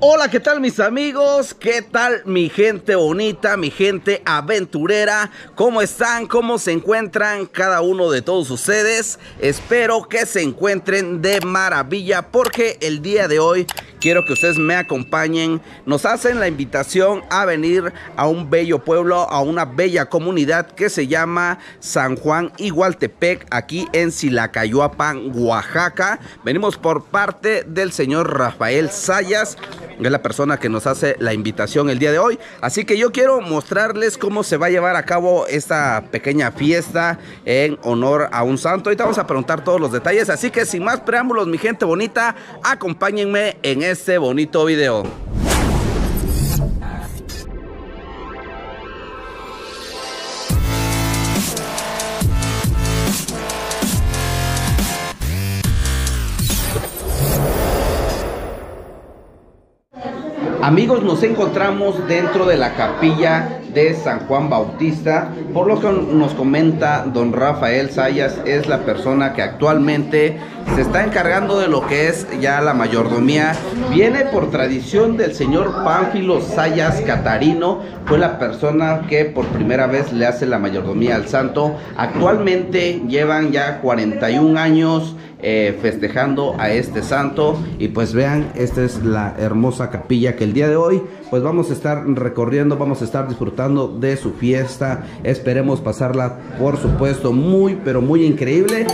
Hola, ¿qué tal mis amigos? ¿Qué tal mi gente bonita, mi gente aventurera? ¿Cómo están? ¿Cómo se encuentran cada uno de todos ustedes? Espero que se encuentren de maravilla porque el día de hoy quiero que ustedes me acompañen. Nos hacen la invitación a venir a un bello pueblo, a una bella comunidad que se llama San Juan Igualtepec, aquí en Silacayuapan, Oaxaca. Venimos por parte del señor Rafael Sayas es la persona que nos hace la invitación el día de hoy. Así que yo quiero mostrarles cómo se va a llevar a cabo esta pequeña fiesta en honor a un santo. Ahorita vamos a preguntar todos los detalles. Así que sin más preámbulos, mi gente bonita, acompáñenme en este bonito video. Amigos, nos encontramos dentro de la capilla de San Juan Bautista. Por lo que nos comenta don Rafael Sayas, es la persona que actualmente se está encargando de lo que es ya la mayordomía. Viene por tradición del señor Pánfilo Sayas Catarino. Fue la persona que por primera vez le hace la mayordomía al santo. Actualmente llevan ya 41 años eh, festejando a este santo. Y pues vean esta es la hermosa capilla que el día de hoy pues vamos a estar recorriendo vamos a estar disfrutando de su fiesta. Esperemos pasarla por supuesto muy pero muy increíble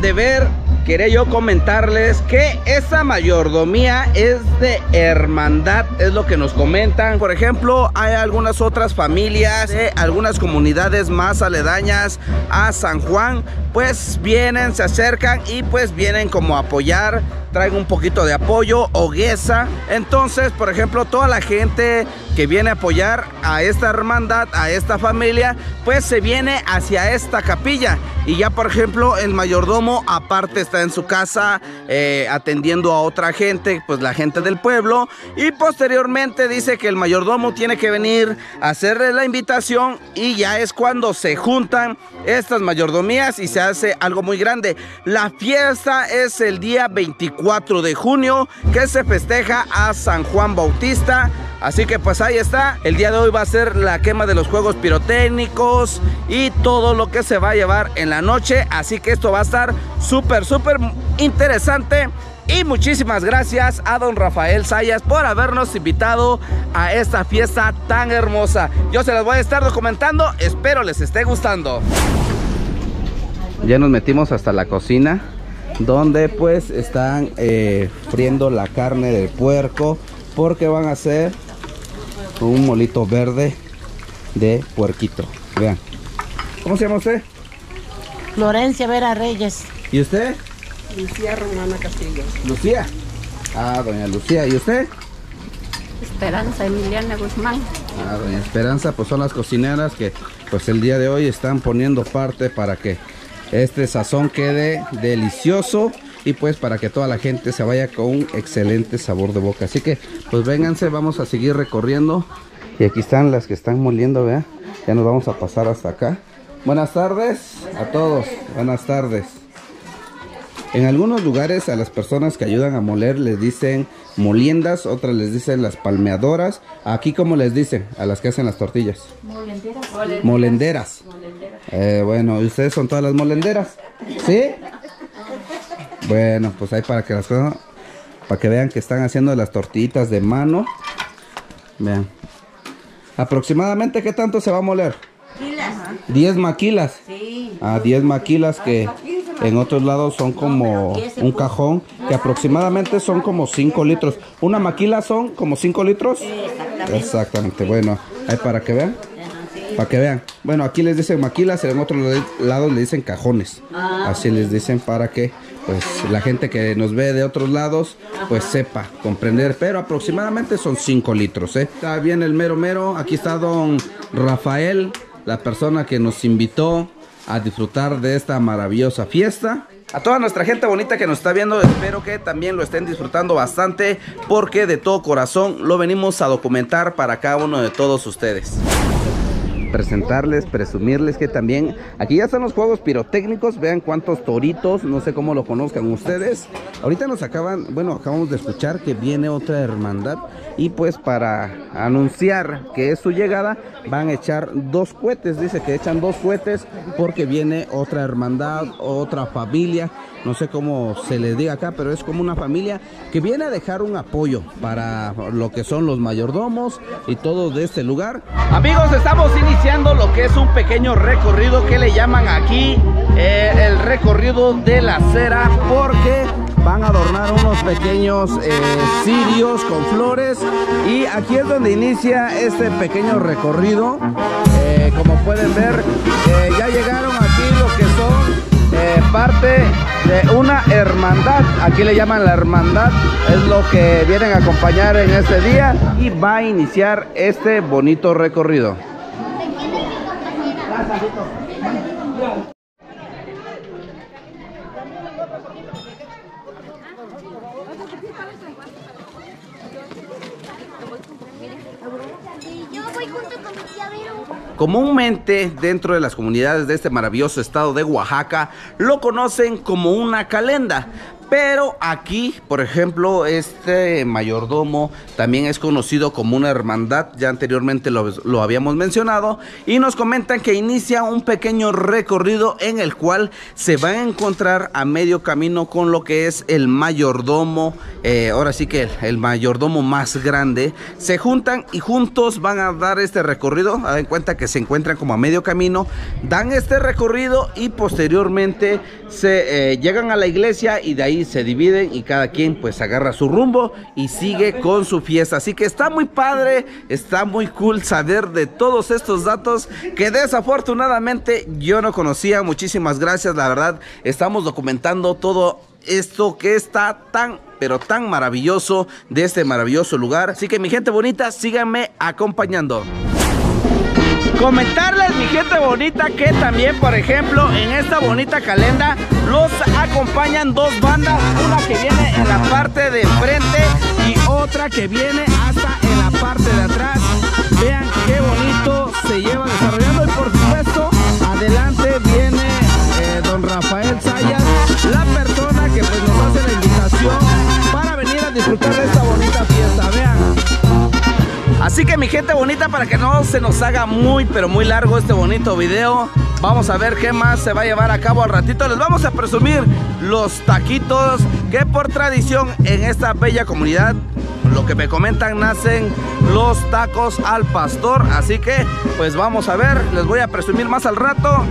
de ver, quería yo comentarles que esa mayordomía es de hermandad, es lo que nos comentan. Por ejemplo, hay algunas otras familias de algunas comunidades más aledañas a San Juan, pues vienen, se acercan y pues vienen como a apoyar traigo un poquito de apoyo, hoguesa. Entonces, por ejemplo, toda la gente que viene a apoyar a esta hermandad, a esta familia, pues se viene hacia esta capilla. Y ya, por ejemplo, el mayordomo aparte está en su casa eh, atendiendo a otra gente, pues la gente del pueblo. Y posteriormente dice que el mayordomo tiene que venir a hacerle la invitación y ya es cuando se juntan estas mayordomías y se hace algo muy grande. La fiesta es el día 24 de junio que se festeja a San Juan Bautista. Así que pues ahí está, el día de hoy va a ser la quema de los juegos pirotécnicos y todo lo que se va a llevar en la noche. Así que esto va a estar súper, súper interesante. Y muchísimas gracias a don Rafael Sayas por habernos invitado a esta fiesta tan hermosa. Yo se las voy a estar documentando, espero les esté gustando. Ya nos metimos hasta la cocina donde pues están eh, friendo la carne del puerco porque van a hacer un molito verde de puerquito. Vean. ¿Cómo se llama usted? Florencia Vera Reyes. ¿Y usted? Lucía Romana Castillo. Lucía. Ah, doña Lucía. ¿Y usted? Esperanza Emiliana Guzmán. Ah, doña Esperanza, pues son las cocineras que pues el día de hoy están poniendo parte para que este sazón quede delicioso y pues para que toda la gente se vaya con un excelente sabor de boca. Así que pues vénganse, vamos a seguir recorriendo. Y aquí están las que están moliendo, vea. Ya nos vamos a pasar hasta acá. Buenas tardes a todos, buenas tardes. En algunos lugares a las personas que ayudan a moler les dicen moliendas, otras les dicen las palmeadoras. Aquí como les dicen a las que hacen las tortillas. Molenderas. Molenderas. Eh, bueno, ¿y ustedes son todas las molenderas? ¿Sí? Bueno, pues ahí para que las cosas, para que vean que están haciendo las tortillitas de mano. Vean. Aproximadamente qué tanto se va a moler? 10 maquilas. Sí. Ah, 10 maquilas que En otros lados son como un cajón que aproximadamente son como 5 litros. Una maquila son como 5 litros. Exactamente. Bueno, ahí para que vean. Para que vean. Bueno, aquí les dicen maquilas, en otros lados le dicen cajones. Así les dicen para que pues la gente que nos ve de otros lados pues sepa comprender. Pero aproximadamente son 5 litros. ¿eh? Está bien el mero mero. Aquí está don Rafael, la persona que nos invitó a disfrutar de esta maravillosa fiesta. A toda nuestra gente bonita que nos está viendo, espero que también lo estén disfrutando bastante porque de todo corazón lo venimos a documentar para cada uno de todos ustedes presentarles, presumirles que también aquí ya están los juegos pirotécnicos. Vean cuántos toritos, no sé cómo lo conozcan ustedes. Ahorita nos acaban, bueno, acabamos de escuchar que viene otra hermandad y pues para anunciar que es su llegada van a echar dos cohetes. Dice que echan dos cohetes porque viene otra hermandad, otra familia no sé cómo se les diga acá, pero es como una familia que viene a dejar un apoyo para lo que son los mayordomos y todo de este lugar. Amigos, estamos iniciando lo que es un pequeño recorrido que le llaman aquí eh, el recorrido de la cera porque van a adornar unos pequeños eh, cirios con flores y aquí es donde inicia este pequeño recorrido. Eh, como pueden ver, ya llegaron aquí lo que son parte de una hermandad. Aquí le llaman la hermandad. Es lo que vienen a acompañar en este día y va a iniciar este bonito recorrido. Comúnmente dentro de las comunidades de este maravilloso estado de Oaxaca lo conocen como una calenda, pero aquí, por ejemplo, este mayordomo también es conocido como una hermandad, ya anteriormente lo, habíamos mencionado, y nos comentan que inicia un pequeño recorrido en el cual se va a encontrar a medio camino con lo que es el mayordomo, eh, ahora sí que el, mayordomo más grande, se juntan y juntos van a dar este recorrido, en cuenta que se encuentran como a medio camino, dan este recorrido y posteriormente se eh, llegan a la iglesia y de se dividen y cada quien pues agarra su rumbo y sigue con su fiesta. Así que está muy padre, está muy cool saber de todos estos datos que desafortunadamente yo no conocía. Muchísimas gracias, la verdad, estamos documentando todo esto que está tan pero tan maravilloso de este maravilloso lugar. Así que mi gente bonita, síganme acompañando. Comentarles, mi gente bonita, que también, por ejemplo, en esta bonita calenda los acompañan dos bandas, una que viene en la parte de frente y otra que viene hasta en la parte de atrás. Vean qué bonito Así que mi gente bonita, para que no se nos haga muy pero muy largo este bonito video, vamos a ver qué más se va a llevar a cabo al ratito. Les vamos a presumir los taquitos que por tradición en esta bella comunidad, lo que me comentan, nacen los tacos al pastor. Así que pues vamos a ver, les voy a presumir más al rato.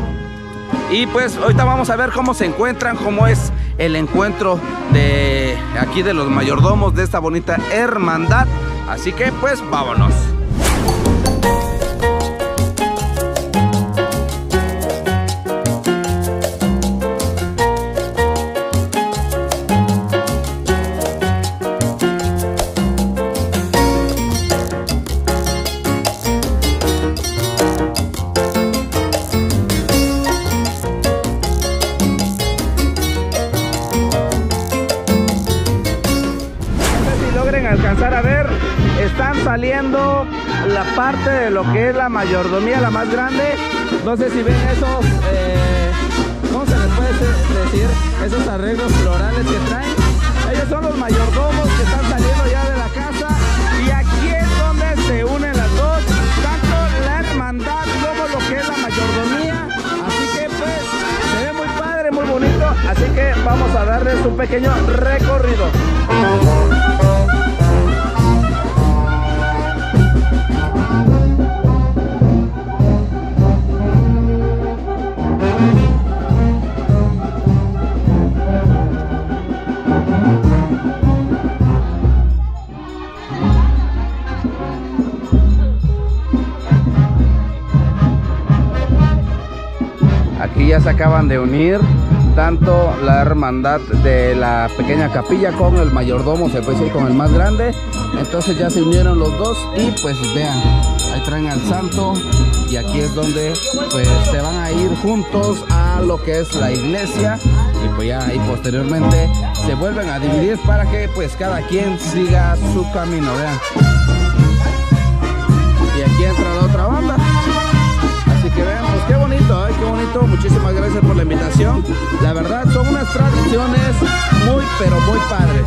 Y pues ahorita vamos a ver cómo se encuentran, cómo es el encuentro de aquí de los mayordomos de esta bonita hermandad. Así que pues vámonos. Saliendo la parte de lo que es la mayordomía, la más grande. No sé si ven esos, eh, ¿cómo se les puede decir? Esos arreglos florales que traen. Ellos son los mayordomos que están saliendo ya de la casa. Y aquí es donde se unen las dos, tanto la hermandad como lo que es la mayordomía. Así que pues se ve muy padre, muy bonito. Así que vamos a darles un pequeño recorrido. De unir tanto la hermandad de la pequeña capilla con el mayordomo, se puede decir con el más grande. Entonces ya se unieron los dos y pues vean, ahí traen al santo y aquí es donde pues se van a ir juntos a lo que es la iglesia y pues ya ahí posteriormente se vuelven a dividir para que pues cada quien siga su camino, vean. Y aquí entra la otra banda. Qué bonito. Muchísimas gracias por la invitación. La verdad son unas tradiciones muy, pero muy padres.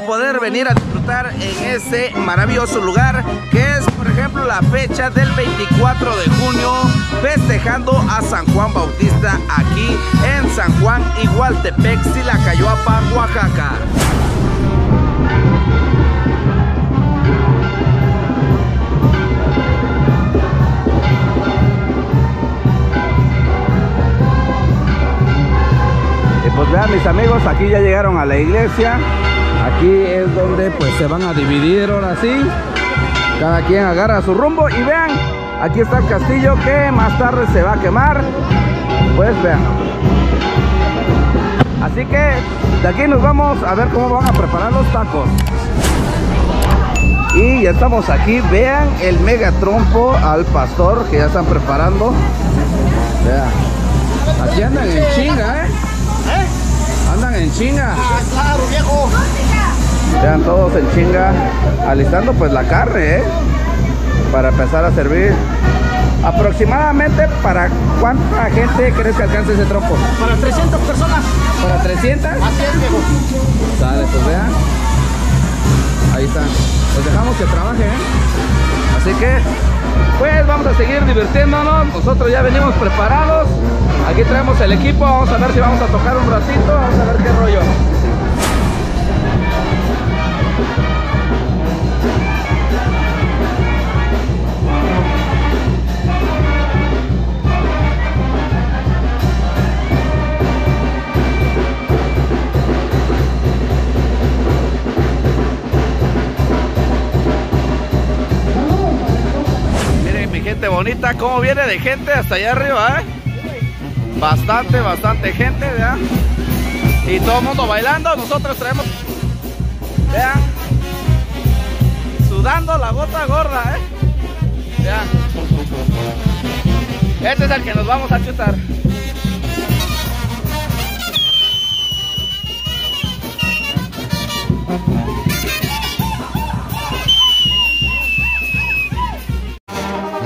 Poder venir a disfrutar en ese maravilloso lugar que es, por ejemplo, la fecha del 24 de junio festejando a San Juan Bautista aquí en San Juan Igualtepec, Silacayoapa, Oaxaca. Pues vean mis amigos, aquí ya llegaron a la iglesia. Aquí es donde pues se van a dividir ahora sí. Cada quien agarra su rumbo y vean, aquí está el castillo que más tarde se va a quemar. Pues vean. Así que de aquí nos vamos a ver cómo van a preparar los tacos. Y ya estamos aquí, vean el mega trompo al pastor que ya están preparando. Vean. Aquí andan en chinga, ¿eh? Andan en chinga. Claro, viejo. Vean todos en chinga alistando pues la carne, ¿eh? Para empezar a servir. Aproximadamente para cuánta gente crees que alcance ese trompo? Para 300 personas. ¿Para 300? Así es, viejo. Sale, pues vean. Ahí está. Pues dejamos que trabaje, ¿eh? Así que, pues vamos a seguir divirtiéndonos. Nosotros ya venimos preparados. Aquí traemos el equipo. Vamos a ver si vamos a tocar un ratito. Vamos a ver qué rollo. Bonita, cómo viene de gente hasta allá arriba, ¿eh? Bastante, bastante gente, vean. Y todo el mundo bailando, nosotros traemos, vean, sudando la gota gorda, ¿eh? Vean. Este es el que nos vamos a chutar.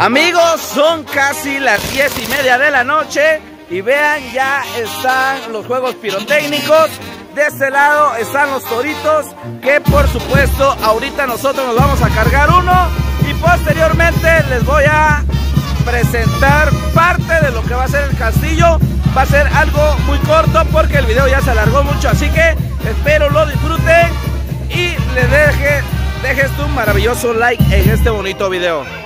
Amigos, son casi las diez y media de la noche y vean, ya están los juegos pirotécnicos. De este lado están los toritos, que por supuesto ahorita nosotros nos vamos a cargar uno y posteriormente les voy a presentar parte de lo que va a ser el castillo. Va a ser algo muy corto porque el video ya se alargó mucho, así que espero lo disfruten y le deje, dejes tu maravilloso like en este bonito video.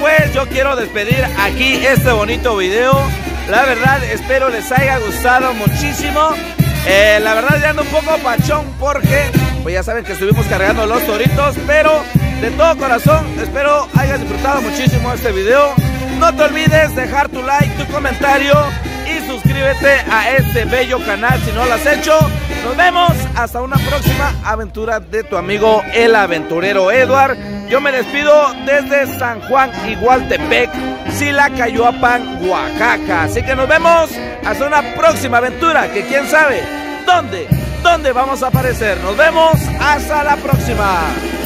Pues yo quiero despedir aquí este bonito video. La verdad, espero les haya gustado muchísimo. Eh, la verdad, ya ando un poco pachón porque, pues ya saben que estuvimos cargando los toritos, pero de todo corazón, espero hayas disfrutado muchísimo este video. No te olvides dejar tu like, tu comentario y suscríbete a este bello canal si no lo has hecho. Nos vemos hasta una próxima aventura de tu amigo el aventurero Edward. Yo me despido desde San Juan Igualtepec, Silacayoapan, Oaxaca. Así que nos vemos hasta una próxima aventura que quién sabe dónde, dónde vamos a aparecer. Nos vemos hasta la próxima.